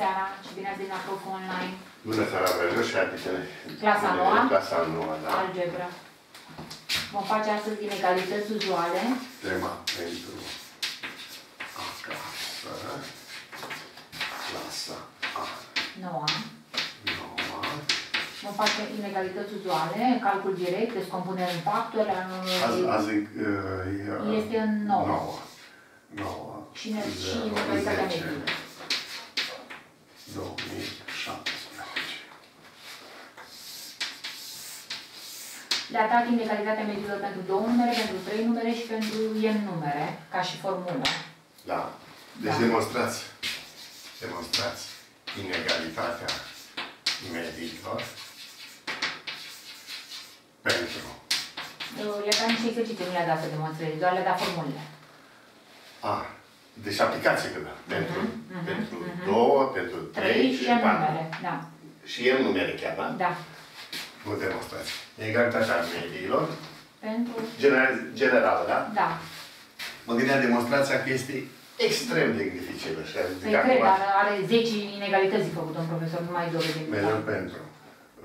seara și bine ați venit la Prof Online. Bună seara, dragilor și artistele. Clasa a noua? Clasa a noua, da. Algebra. Vom face astăzi inegalități uzuale. Tema pentru acasă. Clasa a Noua. noua. Vom face inegalități uzuale, calcul direct, descompunere în factori, al Azi, unui- azi uh, e, Este în nouă. Nouă. Nouă. și, ne, și Zero, inegalitatea zece, mediilor. 2017. Le-a dat inegalitatea mediilor pentru două numere, pentru trei numere și pentru n numere, ca și formulă. Da. Deci Da. demonstrați. Demonstrați inegalitatea mediilor pentru Le-a dat niște exerciții, nu le-a dat să demonstreze, doar le-a dat formulele. A, deci aplicație că da. Pentru, mhm, pentru mhm. două, pentru trei, Trei și n patru. numere, da. Și el numere chiar, da? Da. Nu demonstrați. Egalitatea mediilor, Pentru... general, generală, da? Da. Mă gândeam demonstrația că este extrem de dificilă și am zis Păi că cred, acum dar are 10 inegalități de făcut un profesor, nu mai dovedim. mereu pentru.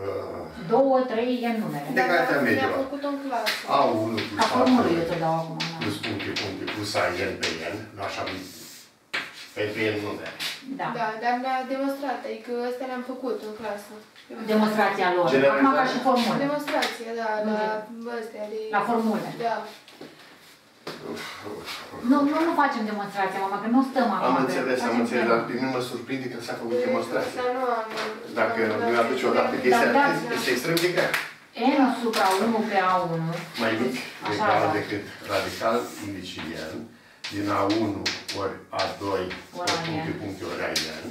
Uh, Două, trei, n numere. De cartea Mi-a mediilor. făcut în clasă. A1 plus Ca formulă eu 4 ți-o dau acum. Da. plus puncte, puncte, plus a n pe n, nu așa pentru n numere. Da. Da, dar mi-a demonstrat, adică ăstea le-am făcut în clasă. Demonstrația lor. Generalizare? Acum ca și formulă. Demonstrație, da, Nu la ăstea de... La formule. Da. Uf, uf, uf. Nu, nu, nu facem demonstrația, mama, că nu stăm acum. Am pe- înțeles, am facem înțeles, tema. dar pe mine mă surprinde că s-a făcut demonstrație. Dar nu am... Dacă am- nu aduce o dată, că este, Da, da. este extrem de grea. N supra 1 pe A1. Mai mic Așa, egal da. decât radical indicient din A1 ori A2 Ori ori A n. puncte, puncte ori AN,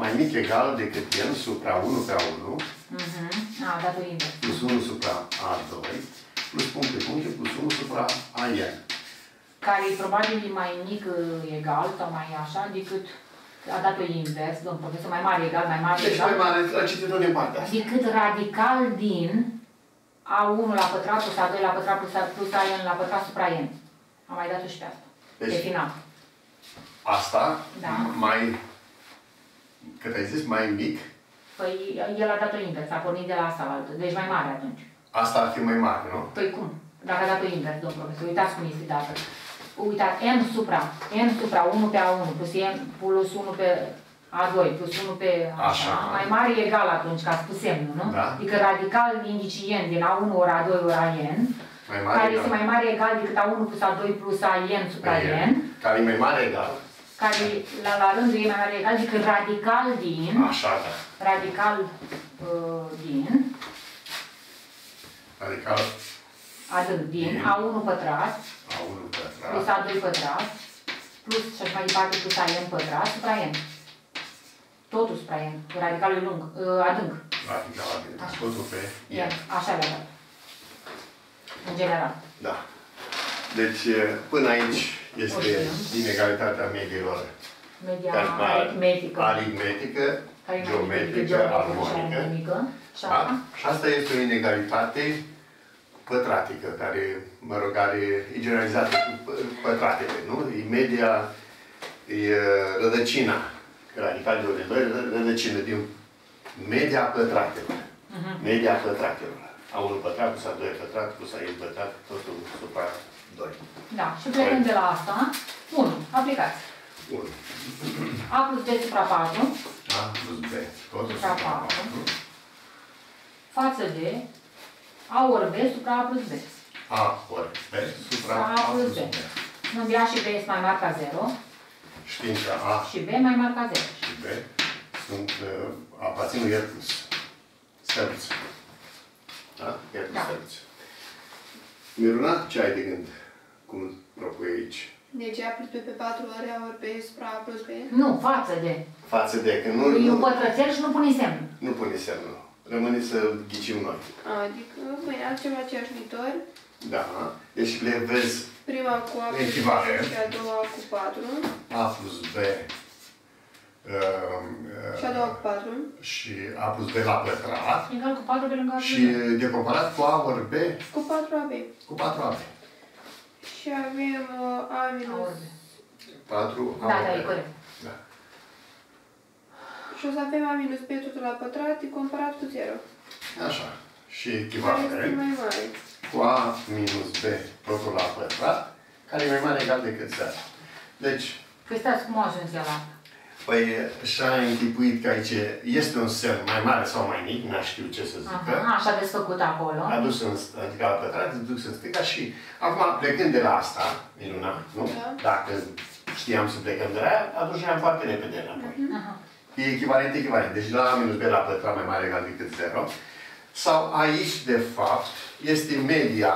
mai mic egal decât n supra 1 pe A1 Mhm. A, dat-o invers. plus 1 supra A2 plus puncte, puncte plus 1 supra AN. Care e probabil mai mic uh, egal sau mai așa decât a dat-o invers, domn profesor, mai mare egal, mai mare Deci egal. mai mare, la citit-o în partea asta. decât radical din A1 la pătrat plus A2 la pătrat plus, A, plus AN la pătrat supra N. Am mai dat-o și pe asta. Deci- Pe final. Asta, Da. mai, cât ai zis, mai mic, Păi el a dat-o invers, a pornit de la asta la altă. Deci mai mare atunci. asta ar fi mai mare, nu? Păi cum? Dacă a dat-o invers, domn profesor, uitați cum este dată. Uitați, n supra, n supra 1 pe A1 plus n plus 1 pe A2 plus 1 pe așa, Așa. mai mare e egal atunci, ca spus semnul, nu? Da. Adică radical indicient din A1 ori A2 ori AN, Mai mare care egal. este mai mare egal decât A1 plus A2 plus AN supra Pe N, Care e mai mare egal. care la, la rândul e mai mare egal decât radical din, Așa, da. radical uh, din, Radical adânc din, Din. A1 pătrat, A1 plus pătrat. A2 pătrat, plus și așa mai departe plus AN pătrat, supra N. Totul supra N, cu radicalul lung, uh, adânc. Radical adânc. Așa. Totul pe N. Așa le-a dat. În general. Da. Deci, până aici este O știm. inegalitatea mediilor Media Care mai- aritmetică. aritmetică, care e mai geometrică, geometrică, armonică. armonică. Și Da? asta? Și asta este o inegalitate pătratică, care, mă rog, are, e generalizată cu pă- pătratele, nu? E media, e rădăcina, radical de ori 2, rădăcină din media pătratelor. Mhm. Media pătratelor. A1 pătrat plus A2 pătrat plus A1 pătrat, totul supra 2. Da. Și plecând de la asta, 1. Aplicați. 1. A plus B supra 4 A plus B. Totul supra supra 4 4. față de A ori B supra A plus B. A ori B supra A A plus plus B. B. Unde A și B este mai mari ca 0 Știm că A și B mai mari ca 0. și B sunt, uh, aparțin lui R plus stălți. Da? R plus Da. stălți. Miruna, ce ai de gând? Cum propui aici? Deci A plus B pe 4 ori A ori B supra A plus B. Nu, față de. Față de că nu, E un nu, pătrățel și nu pune semn. nu pune semnul. Rămâne să ghicim noi. Adică, bine, facem aceeași viitor. Da. Deci le vezi Prima cu A plus B Echivalent. și a doua cu 4. A plus B um, Și a doua cu 4. și A plus B la pătrat Egal cu 4 pe lângă A plus și B. de comparat cu A ori B Cu 4 AB. cu 4 AB. Și avem uh, A A minus... ori B. 4 A Da, ori da, B. e corect. Da. Și o să avem A minus B totul la pătrat comparat cu 0. Așa. Și Care este echivalent mai mare. cu A minus B totul la pătrat, care e mai mare egal decât 0. Deci, Păi stați, cum a ajuns el la asta? Păi și-a închipuit că aici este un semn mai mare sau mai mic, n-aș știu ce să zică. Aha, așa desfăcut acolo. A dus în, adică la pătrat, dus în stânga și acum plecând de la asta, minunat, nu? Da. Dacă știam să plecăm de la ea, atunci ne-am foarte repede înapoi. Aha. E echivalent, echivalent. Deci la A minus B la pătrat mai mare egal decât 0. Sau aici, de fapt, este media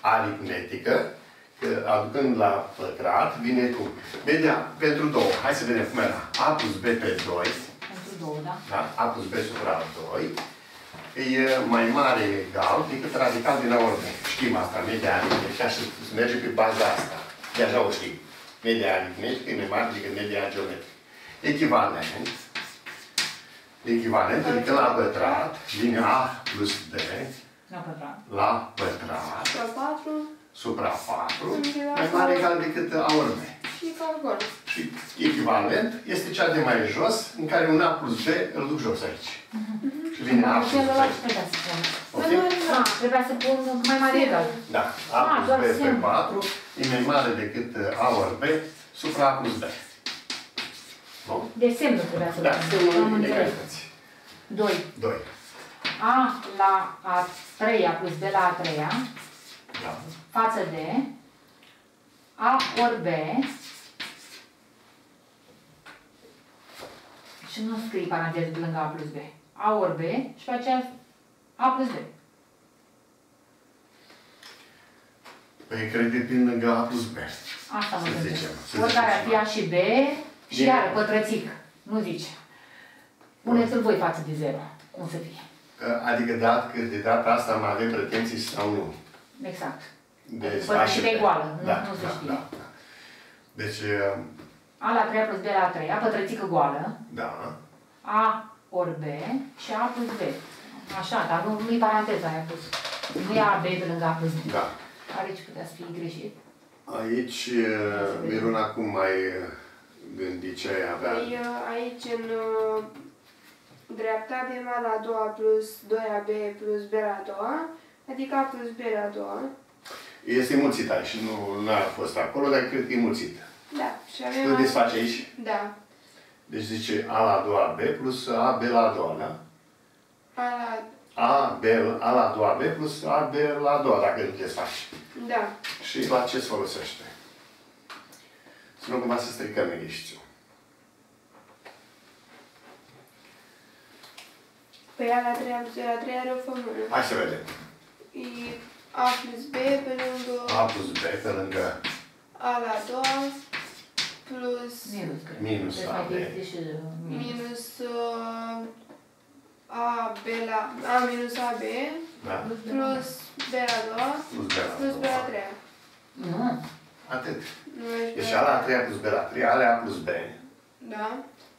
aritmetică, că aducând la pătrat, vine cu media pentru 2. Hai să vedem cum era. A plus B pe 2, Pentru două, da? da? A plus B supra 2, e mai mare egal decât radical din A ori B. Știm asta, media aritmetică, și se merge pe baza asta. Deja o știm. Media aritmetică e mai mare decât media geometrică. Echivalent. Echivalent, adică la pătrat, vine A plus B La pătrat. la pătrat La 4 supra 4 mai mare egal decât A ori B. și calcul. Și echivalent este cea de mai jos, în care un A plus B îl duc jos aici. Și vine A Dar plus celălalt ce B. trebuia să pun? Poftim? Ah, trebuia să pun mai mare egal. Da, A Ah, plus doar B pe semn. 4 e mai mare decât uh, A ori B supra A plus B. Nu? De semnul trebuia să Da, pun. Am semnul înțeles. inegalității. 2. 2. A la a treia plus B la a treia Da. față de A ori B și nu scrii paranteză de lângă A plus B. A ori B și pe aceea A plus B. Păi cred că prin lângă A plus B. Asta mă Să gândesc. zicem, să Oricare ar zicem. fi A și B și Bine. iară pătrățic. Nu zici. Puneți-l voi față de 0. Cum să fie. Adică dat că de data asta mai avem pretenții sau nu. Exact. De Pătrățică A și B. egoală, nu- Da, nu se da, știe. da, da. Deci, uh, A la 3 plus B la 3, A pătrățică goală. da. A ori B și A plus B. Așa, dar nu, nu-i paranteza aia pus. Nu e A, B pe lângă A plus B. Da. Care ce putea să fie greșit? Aici, uh, Miruna, cum mai uh, gândi ce ai avea? Păi uh, aici în uh, dreapta avem A la a doua plus 2AB plus B la a doua, adică A plus B la a doua. Este mulțit aici, nu n-a fost acolo, dar cred că e mulțit. Da, și avem Tu A- desfaci aici? Da. Deci zice A la a doua B plus A B la a doua, da? A la... A, B, A la a doua B plus A B la a doua, dacă nu desfaci. Da. Și la ce se folosește? Să nu cumva să stricăm exercițiul. Păi A la 3 plus B la 3 are o formulă. Hai să vedem. E A plus B pe lângă A plus B pe lângă A la a doua plus Minus, cred. Minus Trebuie să A, mai B. existe și minus. minus uh, A B la A minus AB da? Plus B. plus B la a doua Plus B la plus B la a doua. treia. Nu. Atât. Nu ești Deci B A la a treia. treia plus B la a treia are A plus B. Da.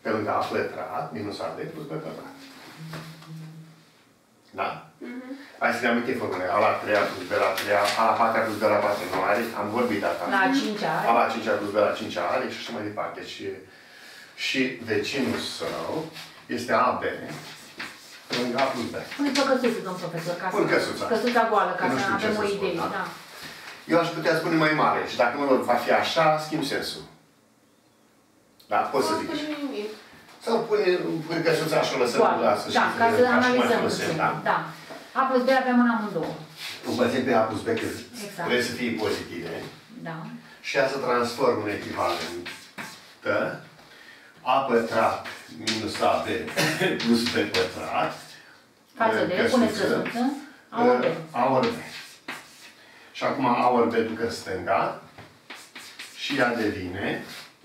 Pe lângă A pătrat minus AB plus B pătrat. Da? Mhm. Hai să ne amintim formule. A la a treia plus B la a treia, A la a patra plus B la a patra. Nu are? Am vorbit data. La 5 A ani. la a cincea plus B la a cincea are și așa mai departe. Și, și vecinul său este AB pe lângă A plus B. Puneți o căsuță, domn profesor, ca Pun să... căsuța. Căsuța goală, ca Că nu să știu ce avem o să spun, idee. da. Da. Eu aș putea spune mai mare și dacă nu va fi așa, schimb sensul. Da? Poți să Nu zici. spune nimic. Sau pune, pune căsuța și o lăsăm Goală. la sfârșit. Da, ca să așa mai analizăm folosesc, puțin. da? Da. A plus B avem în amândouă. Împărțim pe A plus B, că Exact. trebuie să fie pozitive. Da. Și ea să transform în echivalent. A pătrat minus AB plus B pătrat. Față de, Căsuță. puneți căsuță. A ori B. A ori B. Și acum A ori B duc în stânga. Și ea devine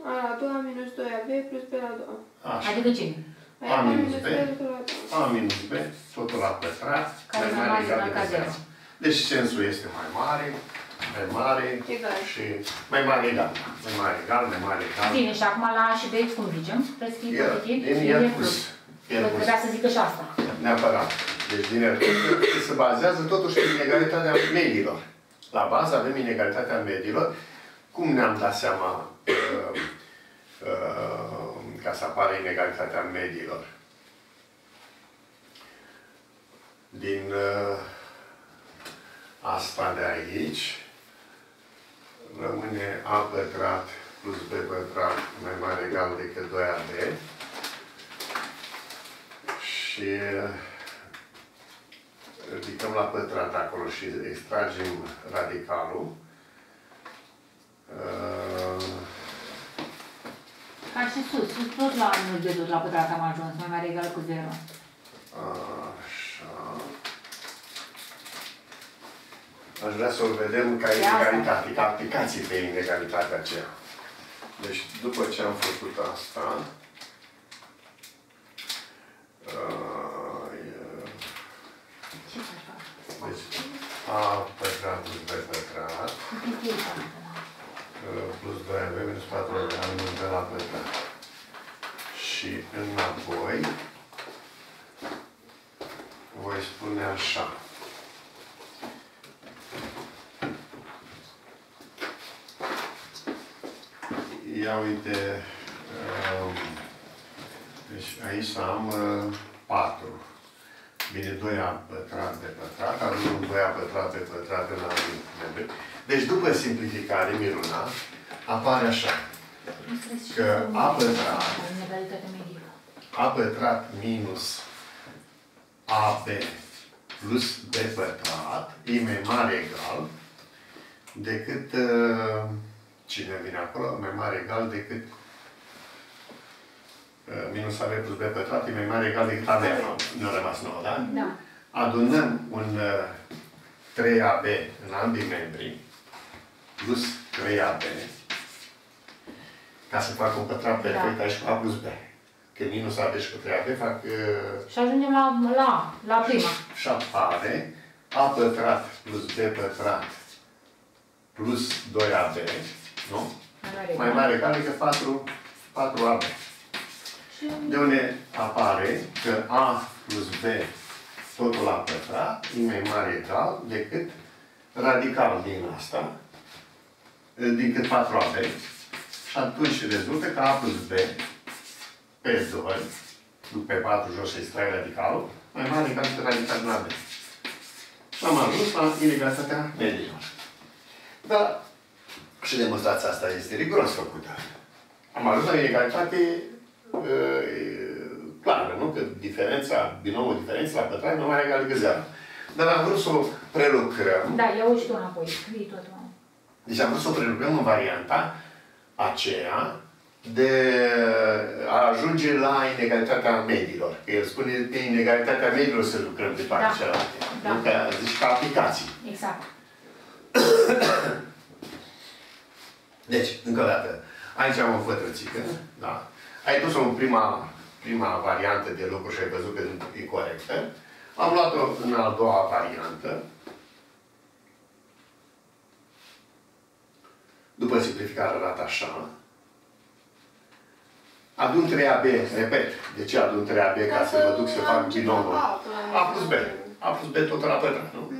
A la a doua minus 2AB plus B la a doua. așa. Adică cine? Aia A A minus minus B. B plus la a doua. A minus B, totul la pătrat, Care mai mai mare mare egal egal ca decât zero. 0. Deci sensul este mai mare, mai mare Egal. și mai mare egal. Mai mare egal, mai mare egal. Bine, și acum la A și B, cum zicem? Trebuie să fie El, pozitiv din și el e pus. plus. El pus. Trebuia să zică și asta. Neapărat. Deci din el pus se bazează totuși pe inegalitatea mediilor. La bază avem inegalitatea mediilor. Cum ne-am dat seama, uh, uh, ca să apară inegalitatea mediilor. Din uh, asta de aici rămâne a pătrat plus b pătrat mai mare egal decât 2ab și ridicăm la pătrat acolo și extragem radicalul. Uh, Ca și sus, sus tot la nu de tot la pătrat am ajuns, mai mare egal cu 0. Așa. Aș vrea să o vedem ca De asta. inegalitate, ca aplicații pe inegalitatea aceea. Deci, după ce am făcut asta, uh, e- Ce să fac? deci, a pătrat plus b pătrat, Ce e asta? uh, plus 2ab minus 4ab minus b la pătrat. Și înapoi, voi spune așa. Ia uite, um, deci aici am uh, 4. Bine, 2a pătrat pe pătrat, avem 2a pătrat pe pătrat în altul membre. Deci după simplificare, Miruna, apare așa. Că a pătrat Inegalitate medică. a pătrat minus ab plus b pătrat e mai mare egal decât uh, cine vine acolo, mai mare egal decât uh, minus ab plus b pătrat e mai mare egal decât ab. Nu, nu a rămas nouă, da? Da. Adunăm un uh, 3ab în ambii membri plus 3ab ca să facă un pătrat perfect Da. aici cu a plus b. Că minus ab și cu 3ab fac uh, Și ajungem la, la, la prima. și apare a pătrat plus b pătrat plus 2ab, nu? Mai mare Mai egal. mare egal decât 4, 4ab. Și De unde apare că a plus b totul la pătrat e mai mare egal decât radical din asta, decât 4ab. Și atunci rezultă că a plus b pe 2, după pe 4 jos să extrai radicalul, mai mare egal decât radical din ab. Și am ajuns la inegalitatea mediilor. Dar și demonstrația asta este riguros făcută. Am ajuns la inegalitate uh, clară, nu? Că diferența, binomul diferenței la pătrat nu mai mare egal decât 0. Dar am vrut să o prelucrăm. Da, ia și tu înapoi, scrii tot. mă. Deci am vrut să o prelucrăm în varianta aceea de a ajunge la inegalitatea mediilor. Că el spune pe inegalitatea mediilor să lucrăm de partea Da. cealaltă. Da. Nu? Că zici ca aplicații. Exact. Deci, încă o dată, aici am o fătrățică, da? Ai dus-o în prima, prima variantă de lucru și ai văzut că e corectă. Am luat-o în a doua variantă. După simplificare arată așa. Adun 3AB, repet, de ce adun 3AB? Ca să mă duc să fac binomul. A plus B. A plus B totul la pătrat, nu?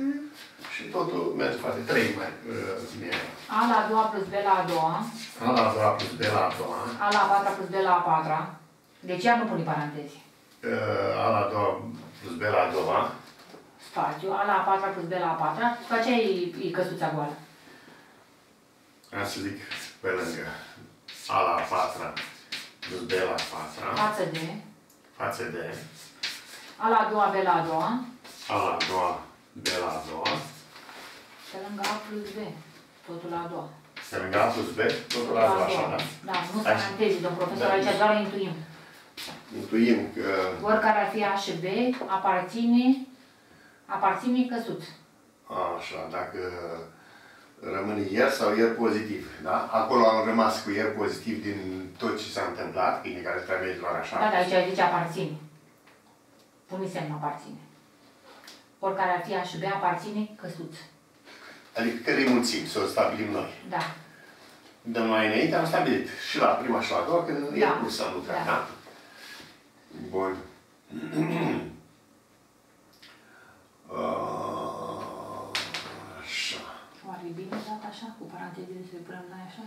Și totul merge foarte. 3 mai uh, bine. A la a doua plus B la a doua. A la a doua plus B la a doua. A la a patra plus B la a patra. Deci iar nu pune paranteze. Uh, A la a doua plus B la a doua. Spațiu. A la a patra plus B la a patra. Și după aceea e, e căsuța goală. Am să zic pe lângă. A la a patra plus B la a patra. Față de. Față de A la a doua B la a doua. A la a doua B la a doua. Pe lângă A plus B. Totul la a doua. Pe lângă A plus B, totul la a doua, așa, da? Da, nu Hai. paranteze, domn profesor, Da. aici doar intuim. Intuim că Oricare ar fi A și B, aparține, aparține căsuț. Așa, dacă rămâne ier sau ier pozitiv, da? Acolo am rămas cu ier pozitiv din tot ce s-a întâmplat, că inegalitatea mediilor așa. Da, dar aici zice aparține. Pune semn aparține. Oricare ar fi A și B, aparține căsuț. Adică că îi mulțim, să o stabilim noi. Da. De mai înainte am stabilit și la prima și la a doua, când Da. e pus să lucrăm, Da. da? Bun. Așa. Oare e bine dat așa, cu parantezele să le punem noi așa?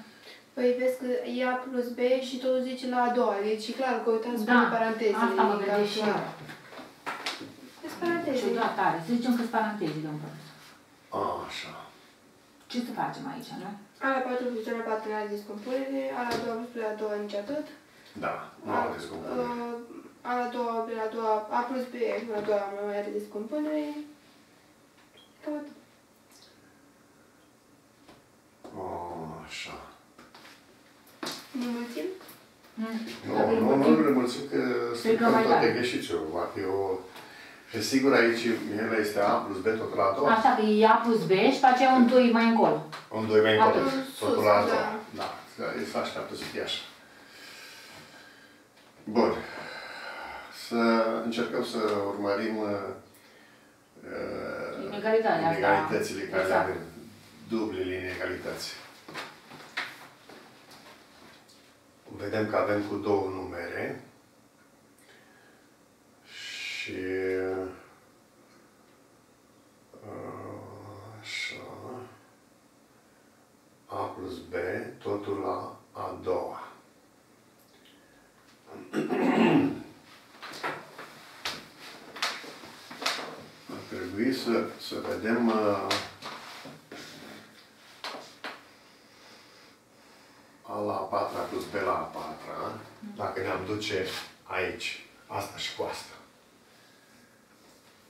Păi vezi că e A plus B și tot zice la a doua. Deci e clar că uitați Da, pe parantezele. asta mă din gândesc și eu. calculat. Sunt paranteze. Ciudat tare. Să zicem că sunt paranteze, domnul profesor. Așa. Ce să facem aici, nu? A la 4 plus B la 4 la descompunere, A la 2 plus B la 2 nici atât. Da, nu A, au descompunere. Uh, A la 2 B la 2, A plus B la 2 nu mai are descompunere. Cam atât. Așa. Ne mulțim? Mm. Nu, nu, nu remulțim că stricăm mai toate tare. greșițiul. Va fi o... Și sigur aici el este A plus B tot la a doua. Așa că e A plus B și pe aceea un 2 mai încolo. Un doi mai încolo. Acolo Totul sus, la a da. doua. Da. Da. Se așteaptă să fie așa. Bun. Să încercăm să urmărim uh, Inegalitatea asta. inegalitățile care le Exact. avem. Dublele inegalități. Vedem că avem cu două numere și așa A plus B totul la a doua. Ar trebui să, să vedem uh, A la a patra plus B la a patra, dacă ne-am duce aici, asta și cu asta.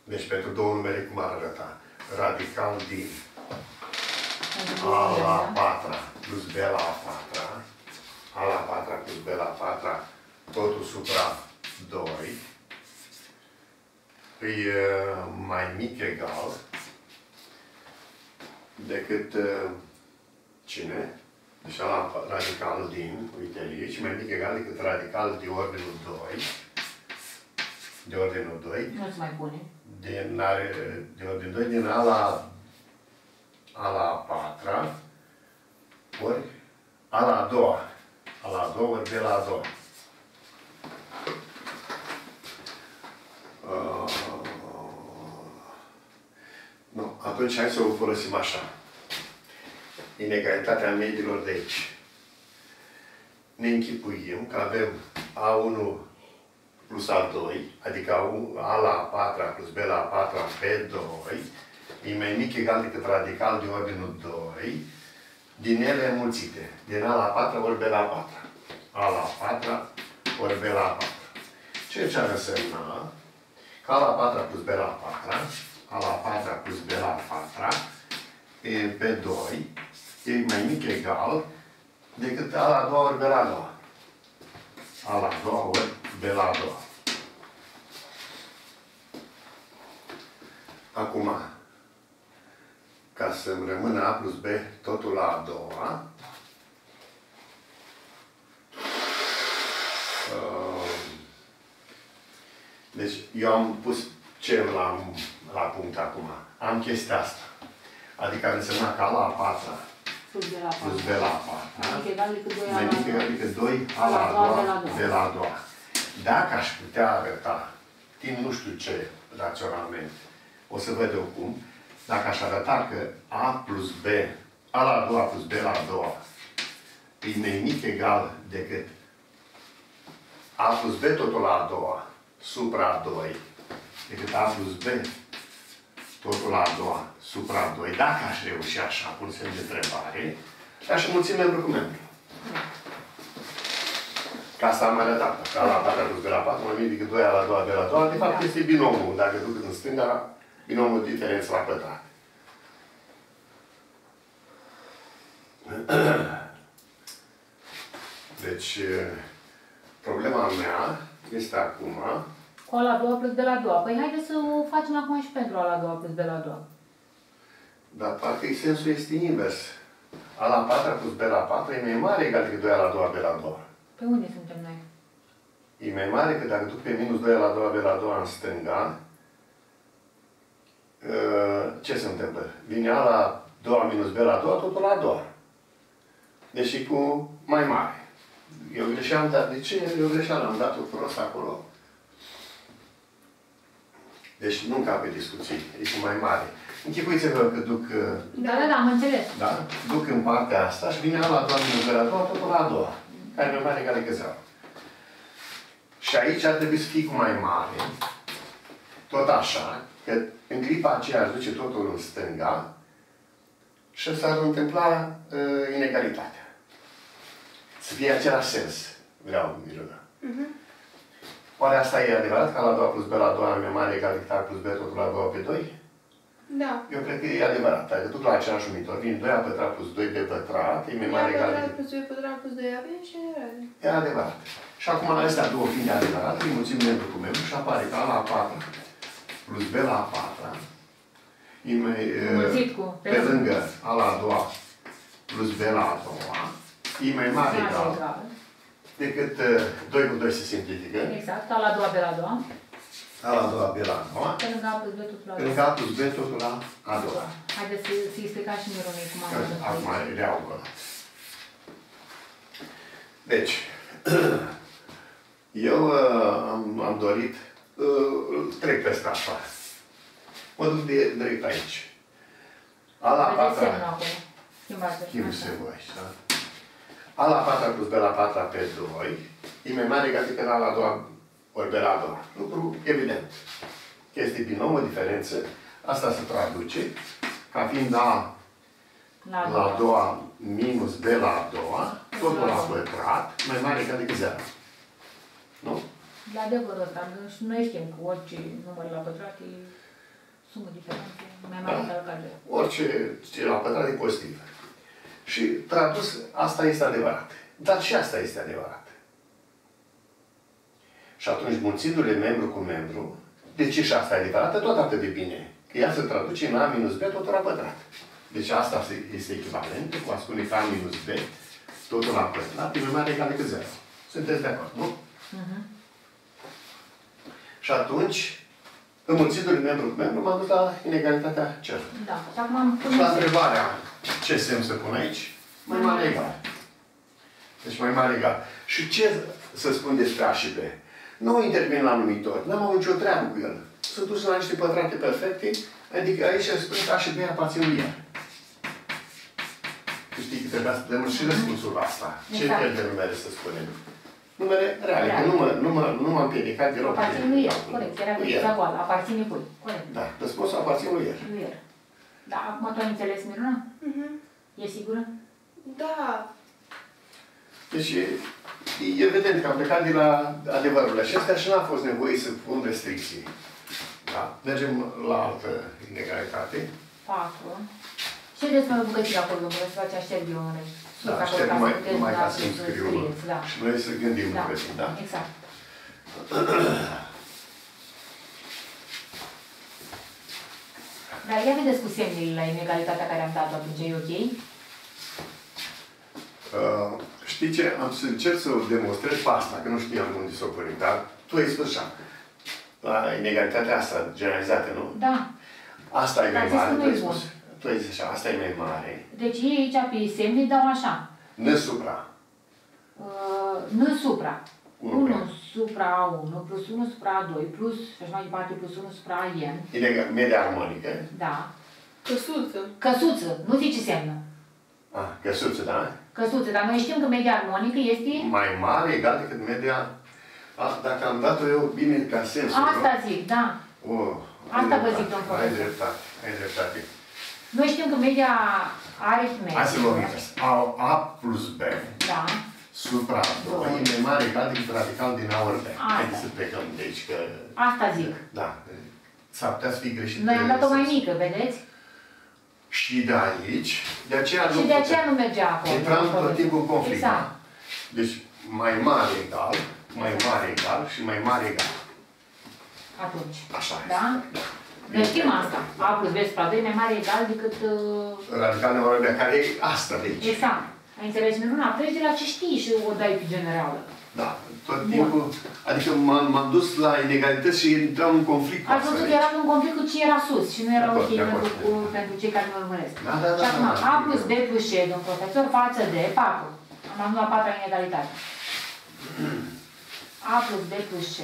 Deci pentru două numere cum ar arăta? Radical din A la a patra plus B la a patra, A la a patra plus B la a patra, totul supra 2, e mai mic egal decât uh, cine? Deci la radical din, uite aici, mai mic egal decât radical de ordinul 2, de ordinul 2, Nu se mai pune. din, are, de ordinul 2, din A la A la a patra, ori A la a doua, A la a doua ori B la a doua. Uh, nu, atunci hai să o folosim așa. Inegalitatea mediilor de aici. Ne închipuim că avem A1 plus A2, adică A la a patra plus B la a patra pe 2, e mai mic egal decât radical de ordinul 2, din ele înmulțite. Din A la a patra ori B la a patra. A la a patra ori B la a patra. Ceea ce ar însemna că A la a patra plus B la a patra, A la a patra plus B la a patra, e pe 2, e mai mic egal decât A la a doua ori B la a doua. A la a doua ori B la a doua. Acum, ca să-mi rămână A plus B totul la a doua, uh, deci eu am pus ce la, la punct acum. Am chestia asta. Adică ar însemna că A la a patra Plus B la plus 4. B la a patra Mai mic egal decât 2 mai la mic egal decât 2 A la a doua, B la a doua. Dacă aș putea arăta, timp nu știu ce raționalmente, o să văd eu cum, dacă aș arăta că A plus B, A la a doua plus B la a doua, e mai mic egal decât A plus B totul la a doua, supra a 2, decât A plus B totul la a doua, supra a 2, dacă aș reuși așa, pun semn de întrebare, aș mulți membru cu membru. Ca asta am arătat. Ca la 4 plus B la 4, mai mic decât 2 la 2 B la 2. De fapt, este binomul. Dacă duc în stânga, binomul diferență la pătrat. Deci, problema mea este acum, Cu A la 2 plus B la 2. Păi haideți să o facem acum și pentru A la 2 plus B la 2. dar parcă sensul este invers. A la 4 plus B la 4 e mai mare egal decât 2 la 2 B la 2. Pe unde suntem noi? E mai mare că dacă duc pe minus 2 la 2 B la 2 în stânga, uh, ce se întâmplă? Vine A la 2 minus B la 2, totul la 2. Deși cu mai mare. Eu greșeam, dar de ce eu greșeam? Am dat-o prost acolo. Deci nu încape discuții, e cu mai mare. Închipuiți-vă că duc, uh, Da, da, da, am înțeles. da? duc în partea asta și vine la a doua minus la a doua, totul la a doua. Care e mai mare care că zero. Și aici ar trebui să fie cu mai mare. Tot așa, că în clipa aceea își duce totul în stânga și s-ar întâmpla uh, inegalitatea. Să fie același sens, vreau, Miruna. Oare asta e adevărat? Că la a doua plus b la a doua e mai mare egalitate plus b totul la a doua pe 2? Da. Eu cred că e adevărat. Adică duc la același numitor. Vin 2a pătrat plus 2b pătrat, e mai Ia mare pătrat egalitate. plus 2 pătrat plus 2 AB și general. E adevărat. Și acum la astea două fiind adevărate, îi mulțim membru cu membru și apare că a la a patra plus b la a patra, e mai, e, Înmulțit cu... pe lângă a la a doua plus b la a doua, e mai mare Mare egal egal. Decât uh, 2 cu 2 se simplifică, Exact, a la a doua, pe la a doua. a la a doua b la a doua, Pe lângă A plus B totul la a pe lângă doua. a plus b totul la a doua. Haideți să- să-i explicați și Mironei cum am Că văzut. Acum reau ăla. Deci, eu uh, am, am dorit, uh, trec peste asta. Mă duc de, direct aici. A la Vedeți semnul patra, acolo. Schimbați. schimb Așa. se voi, da? A la patra plus B la patra pe 2, e mai mare decât A la doua ori B la a doua. Lucru evident. Chestie binomă, diferență. Asta se traduce ca fiind A La a la a doua. doua minus b la a doua, totul la pătrat, mai mare ca decât 0. Nu? La adevărul ăsta, nu- și noi știm că orice număr la pătrat e sumă diferențe, mai mare Da. ca ca zero. Orice ce la pătrat e pozitiv. Și tradus, asta este adevărat. Dar și asta este adevărat. Și atunci, mulțindu-le membru cu membru, de ce și asta e adevărată? Tot atât de bine. Că ea se traduce în A minus B totul la pătrat. Deci asta este echivalent cu a spune că A minus B totul la pătrat e mai mare egal decât 0. Sunteți de acord, nu? Mhm. Și atunci, înmulțindu-le membru cu membru, m-am dus la inegalitatea cerului. Da. Și acum am pus Și la întrebarea ce semn să pun aici, mai mare egal. Deci mai mare egal. Și ce să spun despre A și B? Nu intervin la numitor, n-am avut nicio treabă cu el. Sunt dus la niște pătrate perfecte, adică aici se spune că A și B aparțin lui el. Tu știi că trebuia să dăm și răspunsul la asta. Ce Exact. fel de numere să spunem? Numere reale, că Reale. nu mă, nu mă, nu m-am împiedicat deloc. Aparține lui el. Corect. Era cu Lui el. goală. Aparține cui. Corect. Da, răspunsul aparține lui el. Lui el. Da, acum tu ai înțeles, Miruna? Mhm. E sigură? Da. Deci e, e evident că am plecat de la adevărul acesta și n-a fost nevoie să pun restricții. Da? Mergem la altă inegalitate. 4. Și vedeți mai bucățică acolo, domnule, să faci aștept eu în Da, acolo, aștept ca să numai, puteți, numai da, ca să să-mi scriu. scrieți, Da. Și noi să gândim Da, puțin, da? exact. Dar ia vedeți cu semnele la inegalitatea care am dat atunci, e ok? Uh, știi ce? Am să încerc să o demonstrez pe asta, că nu știam unde să o punem, dar tu ai spus așa. La inegalitatea asta generalizată, nu? Da. Asta e Dar mai zis mare, că tu nu ai e spus. bun. Tu ai zis așa, asta e mai mare. Deci ei aici pe semne dau așa. N supra. Uh, N supra. Unu 1 pe- supra A1 plus 1 supra A2 plus, și așa mai departe, plus 1 supra AN. Inegal, media armonică. Da. Căsuță. Căsuță. Nu zice semnă. Ah, căsuță, da? Căsuță. Dar noi știm că media armonică este... mai mare, egal decât media... A, dacă am dat-o eu bine ca sens. Asta zic, da. Oh, Asta ai vă dreptate, zic, domn Ai profesor. dreptate, ai dreptate. Noi știm că media aritmetică... Hai să luăm A, A plus B Da. Supra 2 e mai mare egal decât radical din A ori B. Asta. Haideți să plecăm de aici, că... Asta zic. Da, s-ar putea să fie greșit. Noi am dat-o mai sens. mică, vedeți? Și de aici, de aceea Și nu de putem. aceea nu mergea acolo. Intram tot timpul în conflict. Exact. da? Deci, mai mare egal, mai mare egal și mai mare egal. Atunci. Așa Da? este. Noi știm asta. A plus B supra 2 e mai mare egal decât... uh, Radical neurologia, care e asta de aici. Exact. Ai înțeles? Miruna, pleci de la ce știi și o dai pe generală. Da, tot Bun. timpul, adică m-am m-am dus la inegalități și intram în conflict cu Ați asta văzut de că aici. eram în conflict cu ce era sus și nu era De acord, ok de acord. pentru, cu- pentru cei care mă urmăresc. Da, da, da, și acum, da, da. A plus B plus C, domn profesor, față de 4. Am ajuns la patra inegalitate. A plus B plus C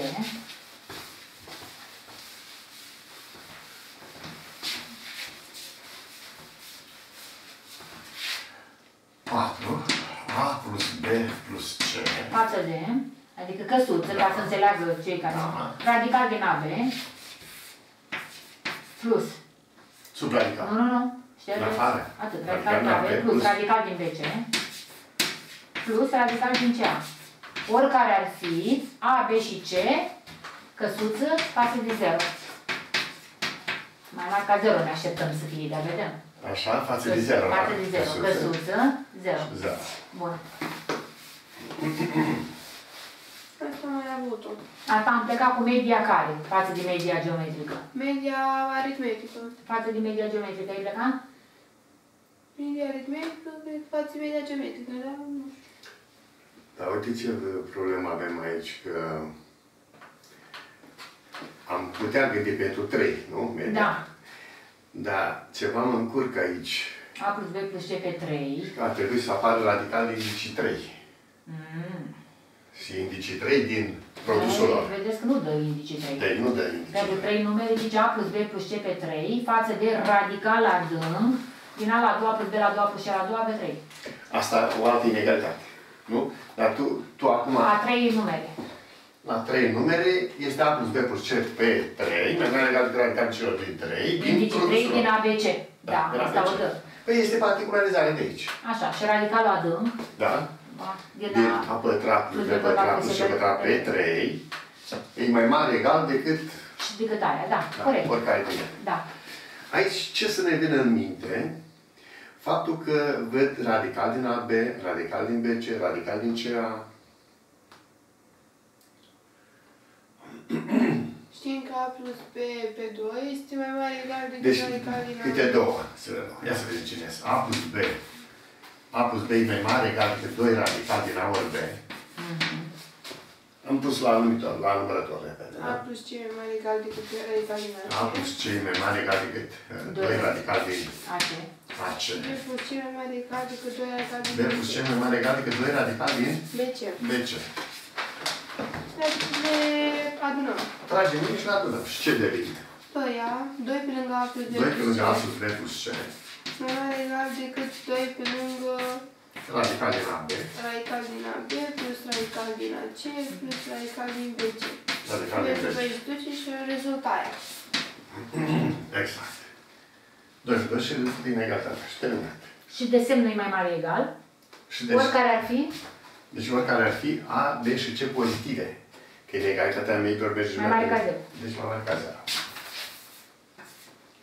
4, A plus B plus C. Față de, adică căsuță, da. ca să înțeleagă cei care... Da. Radical din AB plus. Subradical. Nu, nu, nu. Știi? La afară. Atât. Radical din AB plus radical din BC plus radical din CA. Oricare ar fi, A, B și C, căsuță, pasă de 0. Mai mare ca 0 ne așteptăm să fie, dar vedem. Așa, față de 0. Față de 0. Căsuță, 0. 0. Bun. Asta am mai avut-o. Asta am plecat cu media care? Față de media geometrică. Media aritmetică. Față de media geometrică ai plecat? Media aritmetică, cred că față de media geometrică, dar nu știu. Dar uite ce problemă avem aici, că am putea gândi pentru 3, nu? Media. Da. Dar ceva mă încurcă aici. A plus B plus C pe 3. Ar trebui să apară radical din indicii 3. Mm. Și indicii 3 din produsul lor. Vedeți că nu dă indicii 3. Deci nu dă indicii Pentru 3. 3 numere zice A plus B plus C pe 3 față de radical adânc din A la a doua plus B la a doua plus C la a doua pe 3. Asta o altă inegalitate. Nu? Dar tu, tu acum, A 3 numere. La 3 numere, este A plus B plus C pe 3, mai mare egal de radical celor din 3, din Indicii 3 produsul din lor. ABC. Da, din asta ABC. o dă. Păi este particularizare de aici. Așa, și radicalul adânc Da? da, din Din A A pătrat plus B pătrat plus C pătrat pe 3 e mai mare egal decât și decât aia, da, da, corect. oricare din ele. Da. Aici ce să ne vină în minte? Faptul că văd radical din AB, radical din BC, radical din CA. Știm că A plus B pe 2 este mai mare egal decât Deci, radical din A. câte două să le luăm. Ia să vedem cine este. A plus B. A plus B e mai mare egal decât 2 radical din A ori B. Mhm. Am pus la numitor, la numărător repede. A Da? plus C e mai mare egal decât radical din A. A plus C e mai mare egal decât Doi. 2 radical din AC. AC. B plus C e mai mare egal decât 2 radical din B plus C e mai mare egal decât 2 radical din BC. BC. Deci le adunăm. Tragem aici și le adunăm. Și ce devin? 2A, 2 pe lângă A plus B 2 pe plus lângă A C. plus B plus C. Mai mare egal decât 2 pe lângă Radical din AB. radical din AB plus radical din AC plus radical din BC. Radical din Pentru că BC. își duce și rezultă aia. Exact. 2 pe 2 și rezultă inegalitatea. Și terminat. Și de semnul e mai mare egal. Și deci, Oricare ar fi, deci oricare ar fi A, B și C pozitive. Că inegalitatea mediilor merge Mai mare ca zero. Deci mai mare ca 0.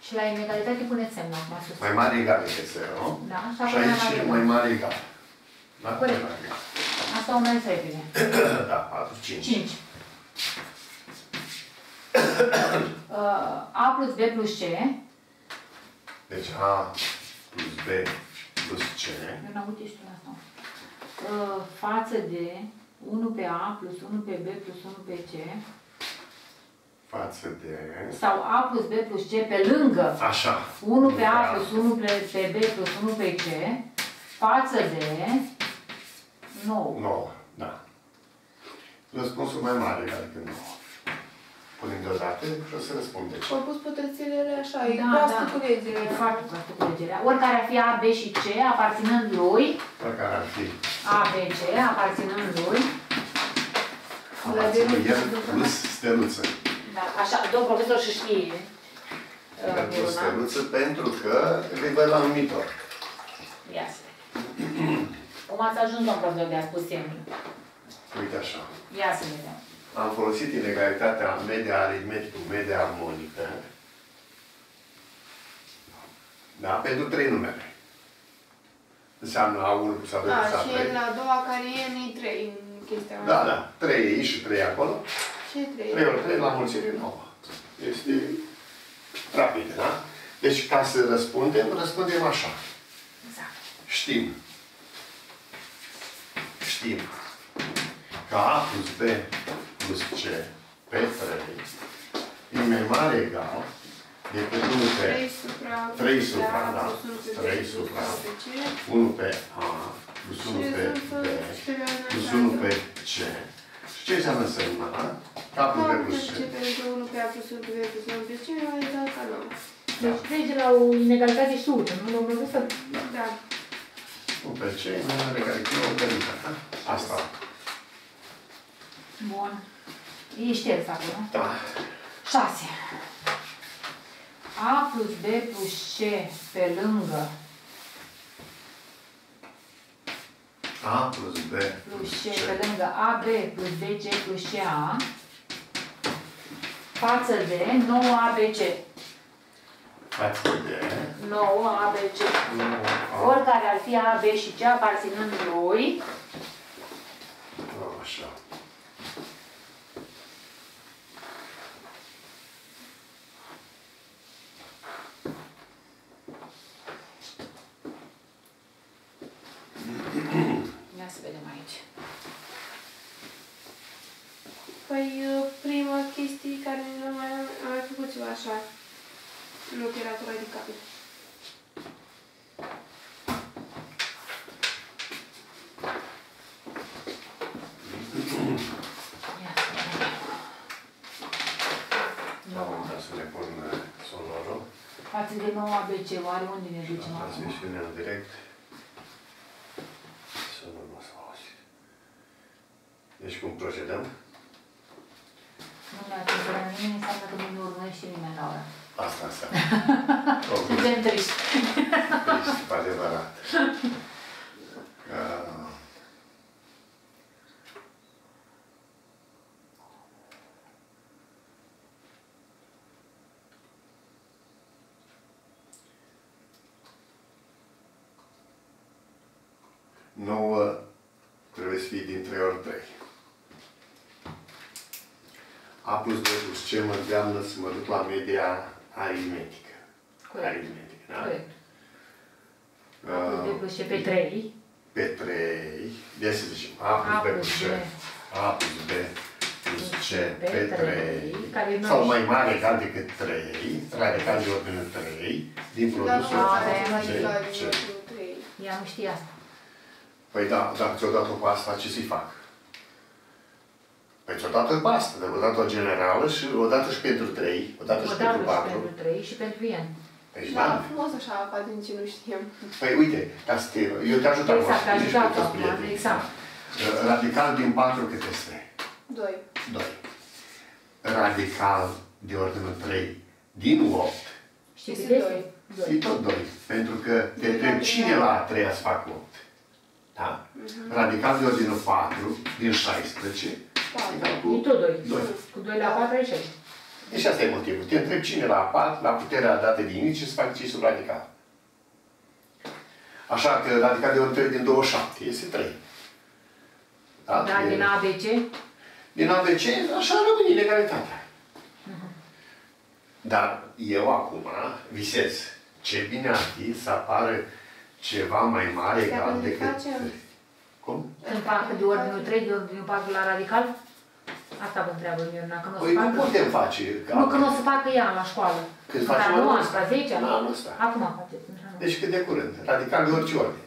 și la inegalitate puneți semnul acum sus. Mai mare egal decât 0. Da, și Și acum mai aici mare e egal. mai mare egal. Da? Corect. Mai mare egal. Asta o mergi repede. Da, 4, 5. 5. Uh, A plus B plus C. Deci A plus B plus C. Eu n-am avut ești la asta. Uh, față de 1 pe A plus 1 pe B plus 1 pe C. Față de... Sau A plus B plus C pe lângă Așa. 1 pe A plus 1 pe, pe B plus 1 pe C. Față de 9. 9. Da. Răspunsul mai mare decât 9. Punem deodată și o să răspundem. Au pus pătrățelele așa, e Da, proastă da. culegerea. E foarte proastă culegerea. Oricare ar fi A, B și C, aparținând lui, Oricare ar fi. A, B, C, aparținând lui, Aparține el plus steluță. da, așa, domn profesor și știe, uh, El plus Miruna. steluță pentru că îi văd la numitor. Ia să vedem. Cum ați ajuns, domn profesor, de a spus semnul? Uite așa. Ia să vedem. Am folosit inegalitatea media aritmetică, media armonică. Da? Pentru trei numere. Înseamnă A1 plus A2 Da, plus și A3. în a doua care e în 3 în chestia Da, asta. da. 3 aici și 3 acolo. Ce 3? 3 ori 3 la mulțire 9. Este rapid, da? Deci, ca să răspundem, răspundem așa. Exact. Știm. Știm că A plus B plus C pe 3 e mai mare egal decât 1 pe 3 supra 3 supra, A da. plus 1 pe B 3 plus supra. 1 pe C. 1 pe A plus Și 1 pe rezultă B superior plus la 1 dată. pe C. Și ce înseamnă semnul K plus B A plus plus C. C pe lângă 1 pe A plus 1 pe B plus 1 pe C mai egal ca 9. Deci trece la o inegalitate și uite, nu, domnul profesor? Da. 1 pe C e mai mare egal decât 9 pe lângă. da? Asta. Bun. E șters acolo. Da. 6. A plus B plus C pe lângă A plus B plus C pe lângă AB plus BC plus CA față de 9 ABC. față de 9 ABC. 9 A. Oricare ar fi A, B și C aparținând lui, Așa. ia să vedem aici. Păi, uh, prima chestie care nu mai am, am mai făcut ceva așa. Nu că era cu radical. Ia să vedem. Da, da, să ne pun uh, sonorul. Față de 9 ABC, oare unde ne ducem acum? Transmisiune în direct. Să nu mă să auzi. Deci cum procedăm? Nu ne atingem la nimeni, înseamnă că nu ne urmărește nimeni la ora. Asta înseamnă. Totul Suntem triști. este cu adevărat. Uh, Nouă trebuie să fie din 3 ori 3. A plus B plus C mă înseamnă să mă duc la media aritmetică. Corect. Aritmetică, da? Corect. A Uh, plus B plus C pe 3. pe 3, de să zicem, A A plus B plus plus C, B. A plus B plus C pe pe 3, 3, care nu sau ești- mai mare egal decât 3, radical de ordine 3, din Dar produsul nu avem avem C, radical C. din ordinul 3. Ea nu știe asta. Păi da, dacă ți-o dat-o pe asta, ce să-i fac? Păi ți-o dat-o pe asta, dar o dat-o generală și o dată și pentru 3, o dată și O dată pentru și 4. pentru 3 și pentru N. Deci Da, da. frumos așa, poate nici nu știam. Păi uite, ca să te, eu te ajut acum. Exact, să zici ajutat cu toți acum, prietenii. exact. Radical din 4 cât este? 2. 2. Radical de ordinul 3 din 8 Știi Este cât este? doi. e tot 2. Pentru că te Din întreb radical. cine la a treia să facă 8. Da? Radical de ordinul 4 din 16 egal E cu tot 2. 2. Cu 2 la 4 e 6. Deci asta e motivul. Te întreb cine la 4, la puterea dată de indice, să facă ce sub radical. Așa că radical de ordinul 3 din 27 este 3. Da? Dar din ABC, Din ABC, așa rămâne inegalitatea. Dar eu acum visez ce bine ar fi să apară ceva mai mare Dacă egal ne decât... facem- Cum? când fac de ordinul 3, de ordinul 4 la radical? Asta vă întreabă Mirna, că nu o să Păi nu facă. putem face. Ca... Nu, că nu o să facă ea la școală. Când Dar facem nu anul asta, ăsta. 10 La anul ăsta. Acum faceți. în anul. Deci cât de curând. Radical de orice ordine.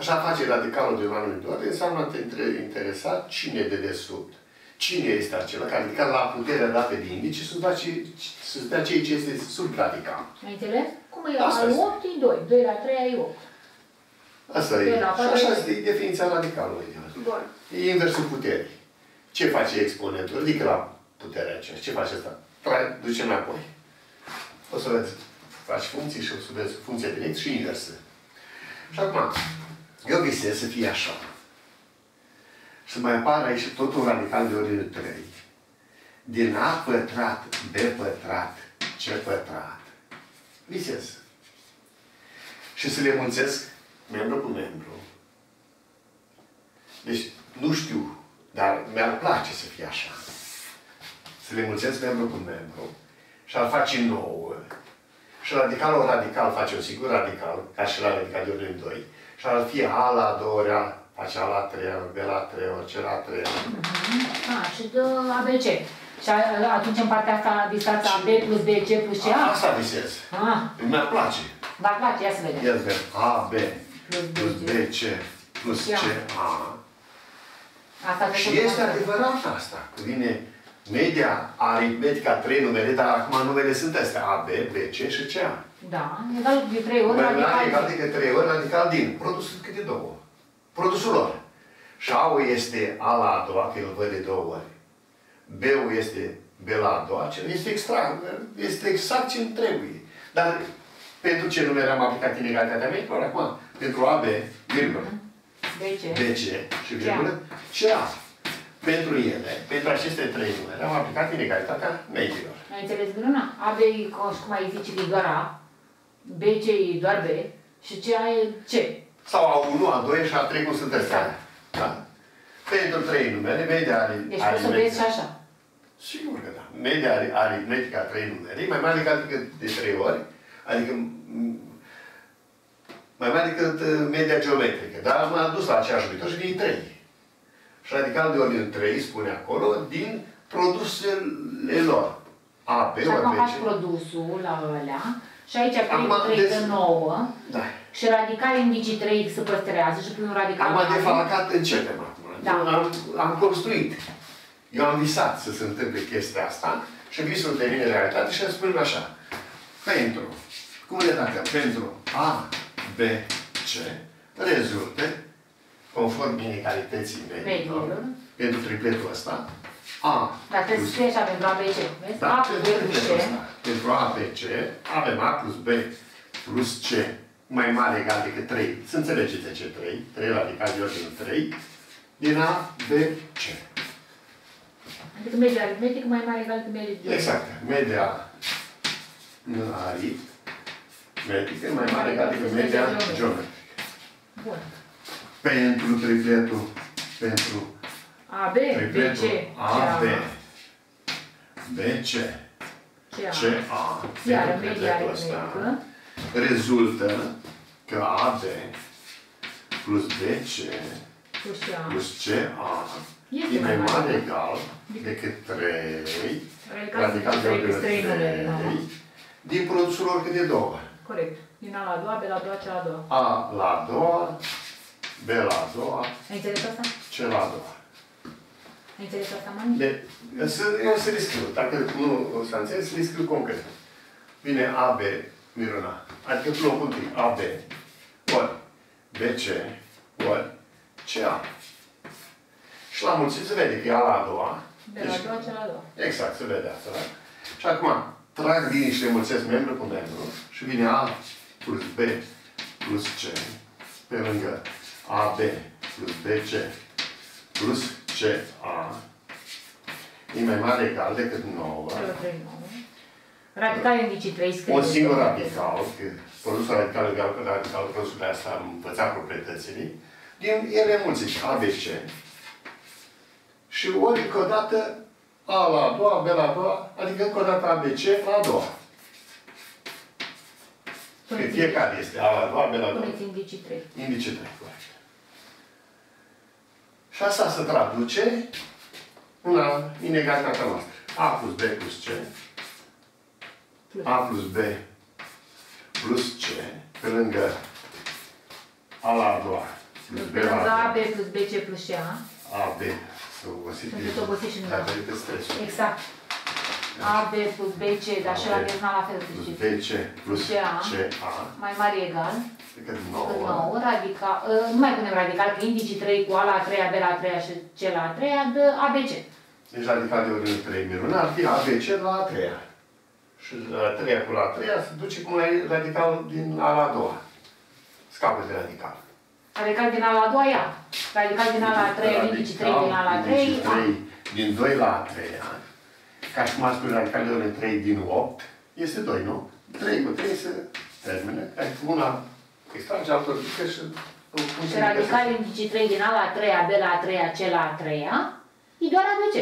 Așa face radicalul de un anumit ordine, înseamnă a te între- interesa cine de desubt. Cine este acela care ridicat la puterea dată de indice să-ți dea, ce, să-ți dea ceea ce este sub radical. Ai înțeles? Cum e? Asta Al este. 8 e 2, 2 la 3 ai 8. Asta e. De la Și patru- așa este definiția radicalului. Bun. E inversul puterii. Ce face exponentul? Ridică la puterea aceea. Ce face asta? Trai, duce înapoi. O să vezi. Faci funcții și o să vezi funcția directă și inversă. Și acum, eu visez să fie așa. Să mai apară aici tot un radical de ordine 3. Din A pătrat, B pătrat, C pătrat. Visez. Și să le mulțesc membru cu membru. Deci, nu știu, dar mi-ar place să fie așa. Să le mulțesc membru cu membru și ar face nouă. Și radicalul radical face un singur radical, ca și la radical de ordine 2. Și ar fi A la a doua ori, A face A la a treia ori, B la a treia ori, C la a treia ori. A, și de ABC. Și a- atunci în partea asta distanța B plus B, C plus C, A. Asta visez. Ah, Mi-ar place. vă place, ia să vedem. Ia să vedem. A, B, Plus B, plus C. B, C, plus Ia. C, A. Asta Și trebuie să este facem. adevărat asta. Că vine media aritmetică a trei numere, dar acum numele sunt astea. A, B, B, C și C, A. Da, egal de 3 ori Mai mare radical. egal decât trei ori radical din. Produsul câte două. Produsul lor. Și A-ul este A la a doua, că îl văd de două ori. B-ul este B la a doua, ce este, extra, este exact ce îmi trebuie. Dar pentru ce numere am aplicat inegalitatea mea? Acum, pentru AB, virgulă, BC. BC și virgulă, CA. Pentru ele, pentru aceste trei numere, am aplicat inegalitatea mediilor. Ai înțeles, Bruna? AB e, ca și cum ai zice, că e doar A, BC e doar B și C e C. Sau A1, A2 și A3, cum sunt astea. Exact. Da? Pentru trei numere, media are, Deci poți să vezi și așa. Sigur că da. Media are, aritmetică a trei numere e mai mare decât de trei ori, adică m, mai mare decât uh, media geometrică. Dar m-a dus la aceeași numitor și din 3. Și radical de ordine 3 spune acolo, din produsele lor. A, B, Și ori acum B, faci C. produsul la ălea și aici 3 Acum, cu 3 des- dă 9 Da. și radical indici 3x se păstrează și prin un radical Am mare. defalcat începem acum. Da. Am, am construit. Eu am visat să se întâmple chestia asta și visul devine realitate și îmi spunem așa. Pentru, cum redactăm? Pentru A, B, C, rezultă, conform inegalității mediilor, Mediilor. pentru tripletul ăsta, A Dar trebuie să plus scrie așa pentru ABC. Vezi? da, A cu pentru B cu tripletul C. ăsta. Pentru A, B, C, avem A plus B plus C mai mare egal decât 3. Să înțelegeți de ce 3. 3 radical de ordine 3 din A, B, C. Adică media aritmetică mai mare egal cu media geometrică. Exact. Media arit, medică mai mare egal decât media geometrică. Bun. Pentru tripletul, pentru AB, BC, tripletul A, B, B, C, C, CA. A, Iar pentru media tripletul ăsta, aritmetică. rezultă că AB plus BC Plus CA. plus CA Este e mai mai mare mare. egal decât 3 Radical radical de 3 ordine plus 3 numere. da. 3 din produsul oricât de două. Corect. Din A la a doua, B la a doua, C la a doua. A la a doua, B la a doua, Ai înțeles asta? C la a doua. Ai înțeles asta, Mani? De, să, eu să le scriu. Dacă nu o să înțeles, să le scriu concret. Vine AB, Miruna. Adică tu locul întâi, AB, ori BC, ori CA. Și la mulțit se vede că e A la a doua. B la a doua, C la a doua. Exact, se vede asta, da? Și acum, trag din și le mulțesc membru cu membru și vine A plus B plus C pe lângă AB plus BC plus CA e mai mare egal decât 9. 3 3 9. Radical indici 3 scrie. Un singur radical, că produsul radical egal cu radical produsului asta am învățat proprietățile, din ele mulțiți ABC și ori încă o dată A la a doua, B la a doua, adică încă o dată ABC la a doua. Că fiecare este A la a doua, B la a doua. Puneți indici 3. Indice 3, corect. Și asta se traduce în a- inegalitatea noastră. A plus B plus C, Plus. A plus B plus C, pe lângă A la a doua, plus B Pe la lângă a A, B doua, plus BC plus CA. A, B, să obosit Sunt tot obosit și nu dar da. pe stresul. Exact. A, B plus BC, dar și la AB diagonal la fel Plus cât BC plus CA. CA, Mai mare egal. decât Cât 9. 9, radical, uh, nu mai punem radical, că indicii 3 cu A la a 3, B la a 3 și C la a 3, dă ABC. Deci radical de ordine 3 minune ar fi ABC la a treia. Și la a treia cu la a treia se duce cum e radical din a la a doua. Scapă de radical. Radical din A la a doua, ia. Radical din A la a 3, indicii 3 din A la a 3, Indicii 3 din 2 la a treia. Ca și cum a spus radical de ordine 3 din 8, este 2, nu? 3 cu 3 se termină. Adică una extrage, altă ridică și... Și radical indicii 3 din A la a 3, B la a 3, C la a 3, e doar ABC.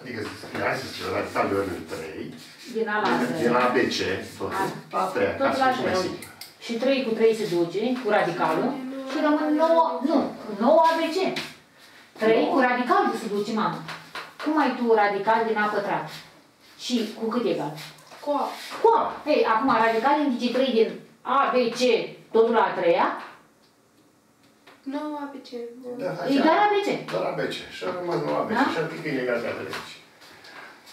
Adică să scrie, hai să scrie radical de ordine 3, Din A la a 3. din ABC, tot la a treia, ca Tot să la fie mai 3. simplu. Și 3 cu 3 se duce, cu radicalul, și rămân 9, nu, 9 ABC. 3 cu radicalul se duce, mamă. Cum ai tu radical din A pătrat? Și cu cât egal? Cu A. Cu A. Ei, acum radical indice 3 din A, B, C, totul la a treia, 9 ABC. Da, e doar ABC. Doar ABC. Și a rămas nu ABC. Da? Și a pică inegalitatea de aici.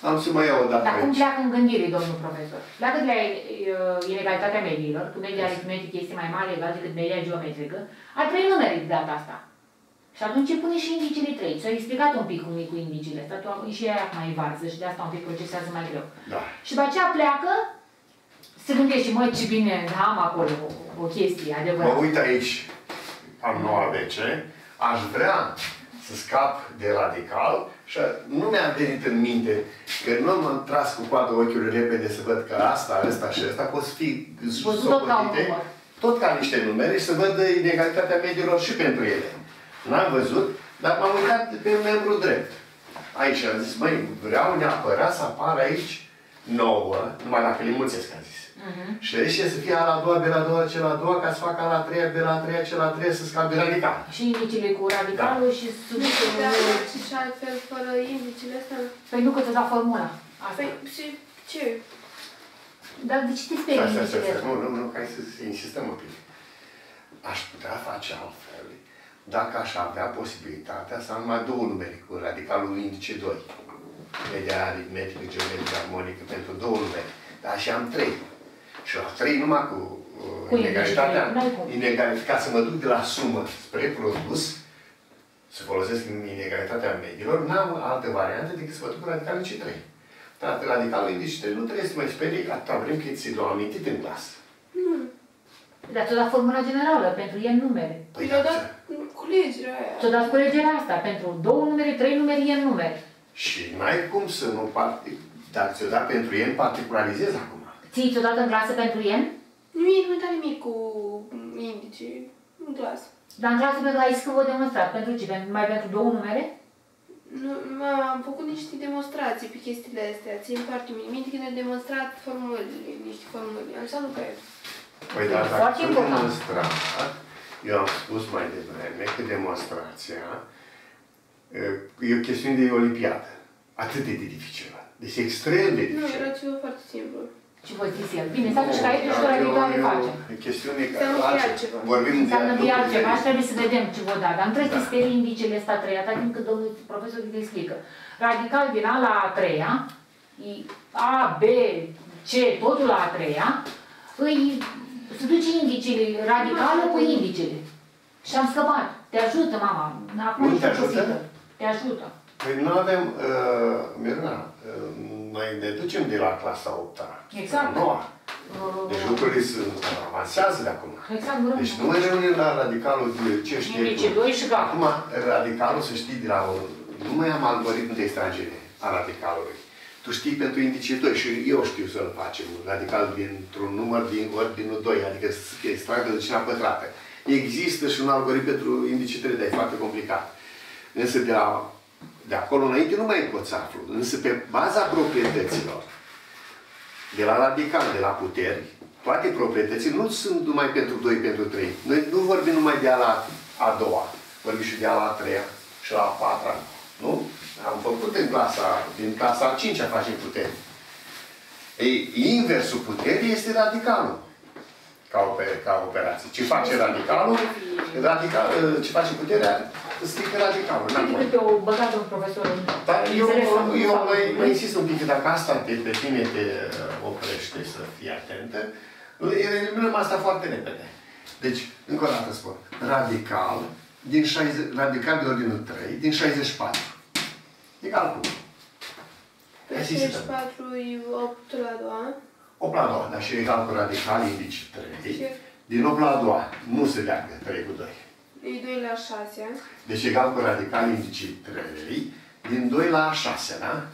Am să mai iau o dată Dar cum aici. pleacă în gândire, domnul profesor? Pleacă de la uh, inegalitatea mediilor, că media aritmetică este mai mare egal decât media geometrică, a trei numere de data asta. Și atunci pune și indicele 3. S-a explicat un pic cum e cu indicele astea, tu și ea mai varză și de asta un pic procesează mai greu. Da. Și după aceea pleacă, se gândește, măi, ce bine am acolo o, o chestie Mă adevărată. uit aici, am 9 ABC, aș vrea să scap de radical și nu mi-a venit în minte că nu m-am tras cu coadă ochiul repede să văd că asta, ăsta și ăsta pot fi Văzut tot ca un socotite, număr. tot ca niște numere și să văd inegalitatea mediilor și pentru ele. N-am văzut, dar m-am uitat pe membru drept. Aici am zis, măi, vreau neapărat să apară aici nouă, numai dacă le mulțesc, am zis. Mhm. Și aici să fie A la a doua, B la a doua, C la a doua, ca să facă A la a treia, B la a treia, C la a treia, să scape radical. Și indicele cu radicalul și De subiectul. și și altfel, fără indicele astea. Păi nu că ți-a dat formula. Asta. Păi, și ce? Dar de ce te sperii Stai, stai, stai, indicele stai. Nu, nu, nu, hai să să insistăm un pic. Aș putea face altfel dacă aș avea posibilitatea să am numai două numere cu radicalul indice 2. Media aritmetică, geometrică, armonică, pentru două numere. Dar și am trei. Și la trei numai cu, uh, Cu inegalitatea, indicele, n-ai cum. inegalit- ca să mă duc de la sumă spre produs, să folosesc inegalitatea mediilor, n-am altă variantă decât să mă duc cu radicalul C3. Dar radicalul indice 3 nu trebuie să mă sperie atâta vreme cât ți l-am amintit în clasă. Dar ți-a dat formula generală pentru el numere. Păi le-au dat culegerea aia. Ți-a dat culegerea asta pentru două numere, trei numere, el numere. Și n-ai cum să nu parti... Dar ți-o dat pentru el, particulalizez acum. Ții ți-o dat în clasă pentru el? Nimic, nu da nimic cu indice în clasă. Dar în clasă pentru ai zis că vă demonstrat. Pentru ce? Pentru, numai pentru două numere? Nu, m- am făcut niște demonstrații pe chestiile astea. Țin foarte bine minte când am demonstrat formulele, niște formule. Am să nu cred. Păi dar dacă Foarte ți-o important. demonstrat, eu am spus mai devreme că demonstrația e o chestiune de olimpiadă. Atât de dificilă. Deci extrem de Nu, dificilă. era ceva foarte simplu. Ce vă zis el? Bine, să atunci că aici și radicale face. E chestiune că Înseamnă că e altceva. altceva. Vorbim Înseamnă că e lucruri altceva de- și trebuie să vedem ce vă da. Dar nu trebuie să Da. sperii indicele ăsta a treia, atât timp cât domnul profesor îți explică. Radical din A la a treia, e A, B, C, totul la a treia, îi, se duce indicele, radicală cu indicele. Și am scăpat. Te ajută, mama. Acum Nu ești te ajută? Obosită. Te ajută. Păi nu avem, uh, Miruna, uh, noi ne ducem de la clasa 8 -a, Exact. la 9 Uh, Deci lucrurile sunt, avansează de acum. Exact, nu Deci nu mai rămânem la radicalul de ce știe. Indice tu. 2 și gata. Acum, radicalul, să știi, de la o, nu mai am algoritm de extragere a radicalului. Tu știi pentru indice 2 și eu știu să-l facem, radical dintr-un număr din ordinul 2, adică să extrag rădăcina pătrată. Există și un algoritm pentru indice 3, dar e foarte complicat. Însă de, la, de acolo înainte nu mai pot să aflu. Însă pe baza proprietăților, de la radical, de la puteri, toate proprietățile nu sunt numai pentru 2, pentru 3. Noi nu vorbim numai de a la a doua, vorbim și de a la a treia și la a patra. Nu? Am făcut în clasa, din clasa a cincea facem puteri. Ei, inversul puterii este radicalul. Ca, oper, ca operație. Ce face radicalul? Radical, ce face puterea? Strică radicalul. Uite înapoi. câte o băgat un profesor în Dar eu, înțeles că nu eu fac mai, lucruri. mai insist un pic, că dacă asta te, pe tine te uh, oprește să fii atentă, eliminăm asta foarte repede. Deci, încă o dată spun, radical, din 60, radical de ordinul 3, din 64. Egal cu Pe Hai să zicem. 64 e 8 la a doua. 8 la a doua, dar și egal cu radical indice 3. Și Din 8 la a doua, nu se leagă 3 cu 2. E 2 la 6. Deci egal cu radical indice 3, din 2 la a 6, da?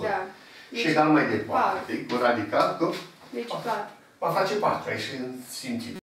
Da. Și egal mai departe, patru. cu radical, cu Deci 4. va face 4, ai și simțit.